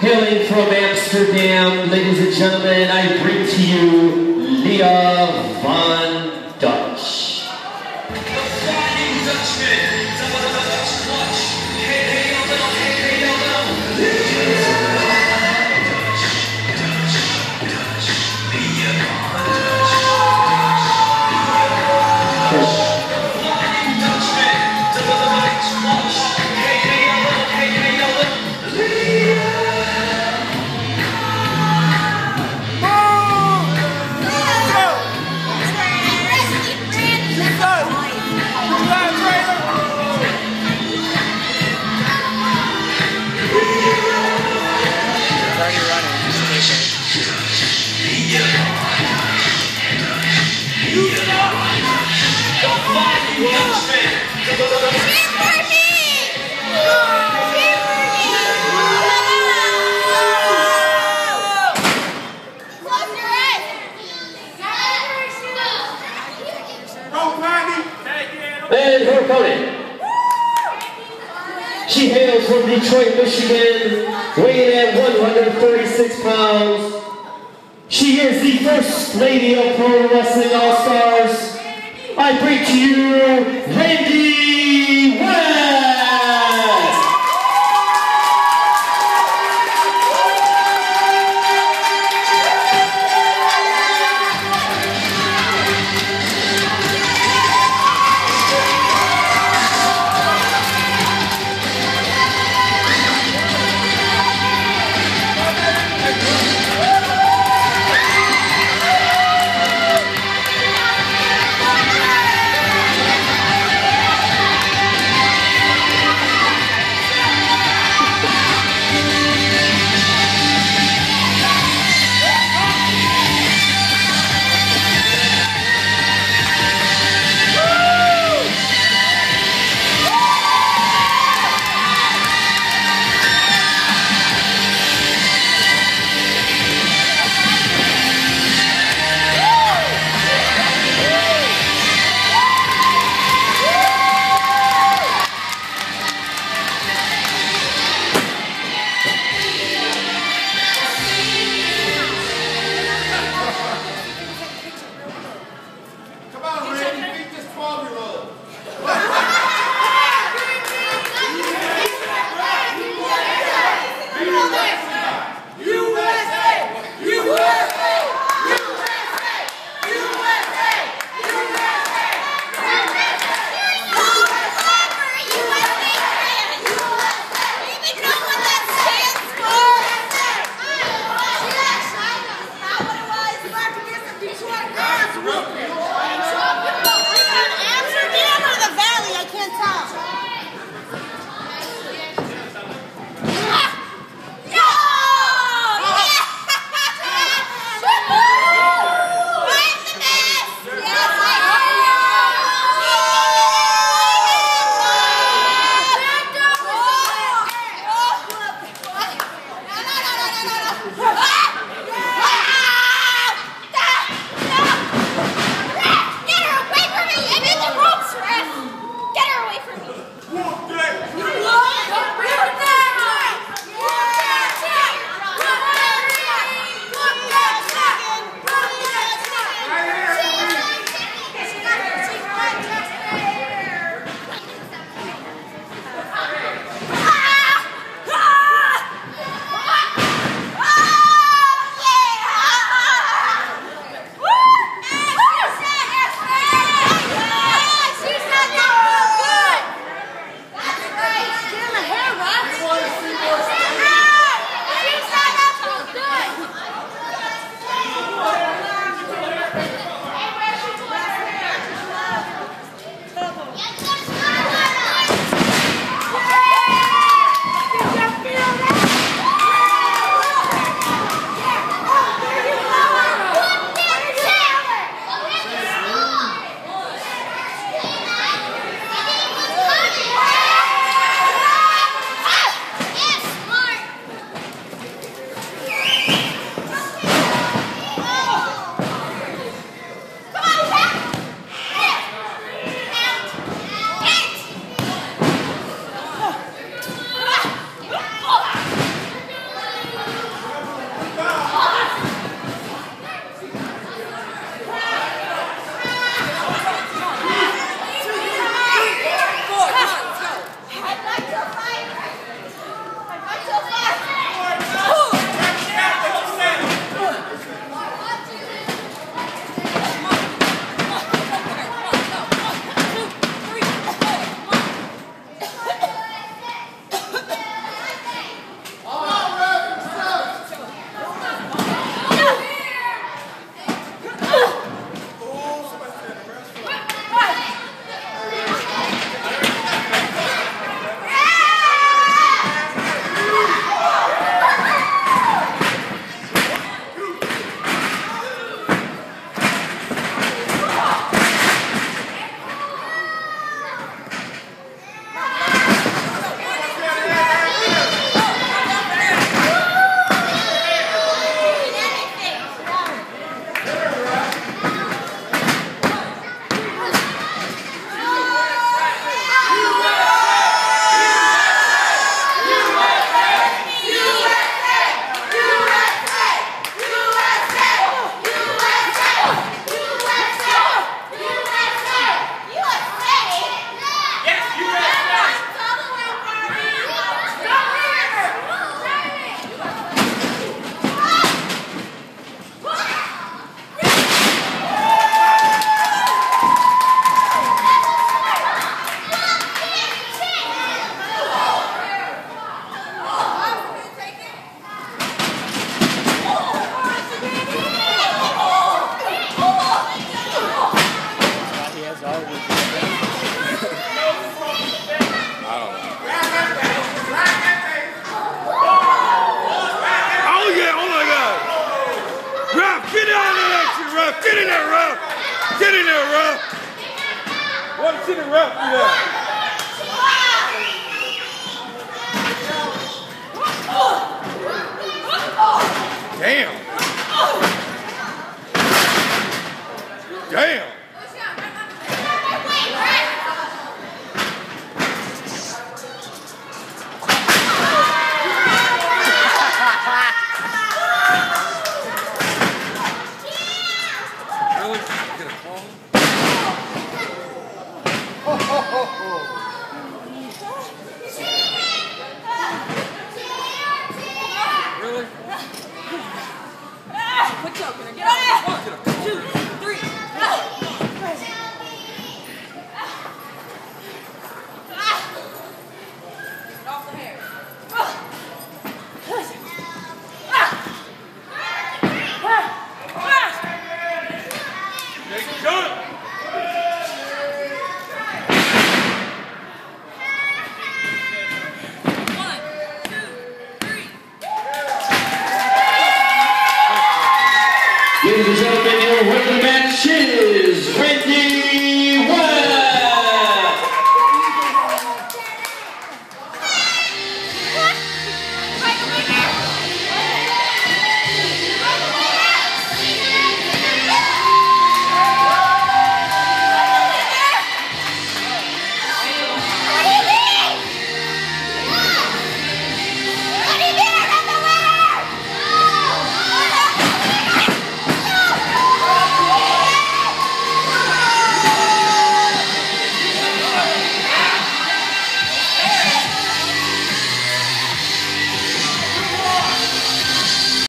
Hailing from Amsterdam, ladies and gentlemen, I bring to you Leah Von And her opponent. She hails from Detroit, Michigan, weighing at 136 pounds. She is the first lady of Pro Wrestling All-Stars. I bring to you Randi Get in there, Ralph! Get in there, Ralph! What to see the Ralph do that? Damn! Damn!